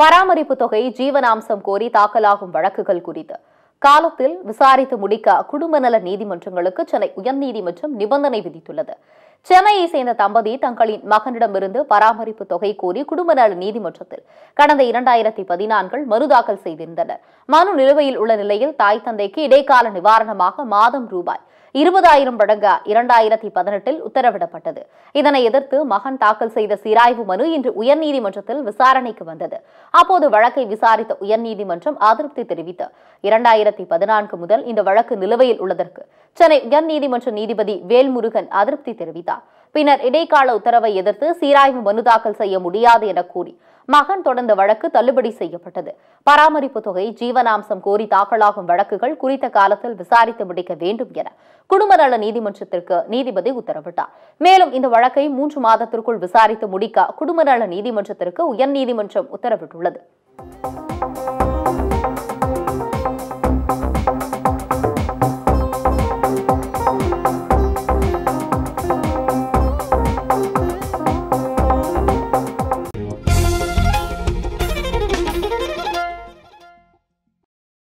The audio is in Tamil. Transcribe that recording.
பராமரிப்பு தொகை ஜீவனாம்சம் கோரி தாக்கலாகும் வழக்குகள் குறித்து. காலத்தில் விசாரித்து முடிக்க குடும்ப நல நீதிமன்றங்களுக்கு சென்னை உயர்நீதிமன்றம் நிபந்தனை விதித்துள்ளது. சென்னையை சேர்ந்த தம்பதி தங்களின் மகனிடமிருந்து பராமரிப்பு தொகை கோரி குடும்ப நல நீதிமன்றத்தில் கடந்த இரண்டாயிரத்தி பதினான்கில் மனு தாக்கல் செய்திருந்தனர். மனு நிலுவையில் உள்ள நிலையில் தாய் தந்தைக்கு இடைக்கால நிவாரணமாக மாதம் ரூபாய் இருபதாயிரம் வழங்க இரண்டாயிரத்தி பதினெட்டில் உத்தரவிடப்பட்டது. இதனை எதிர்த்து மகன் தாக்கல் செய்த சீராய்வு மனு இன்று உயர்நீதிமன்றத்தில் விசாரணைக்கு வந்தது. அப்போது வழக்கை விசாரித்த உயர்நீதிமன்றம் அதிருப்தி தெரிவித்து இரண்டாயிரத்தி பதினான்கு முதல் இந்த வழக்கு நிலுவையில் உள்ளதற்கு சென்னை உயர்நீதிமன்ற நீதிபதி வேல்முருகன் அதிருப்தி தெரிவித்தார். பின்னர் இடைக்கால உத்தரவை எதிர்த்து சீராய்வு மனு தாக்கல் செய்ய முடியாது என கூறி மகன் தொடர்ந்த வழக்கு தள்ளுபடி செய்யப்பட்டது. பராமரிப்பு தொகை ஜீவனாம்சம் கோரி தாக்கலாகும் வழக்குகள் குறித்த காலத்தில் விசாரித்து முடிக்க வேண்டும் என குடும்ப நல நீதிமன்றத்திற்கு நீதிபதி உத்தரவிட்டார். மேலும் இந்த வழக்கை மூன்று மாதத்திற்குள் விசாரித்து முடிக்க குடும்ப நல நீதிமன்றத்திற்கு உயர்நீதிமன்றம் உத்தரவிட்டுள்ளது.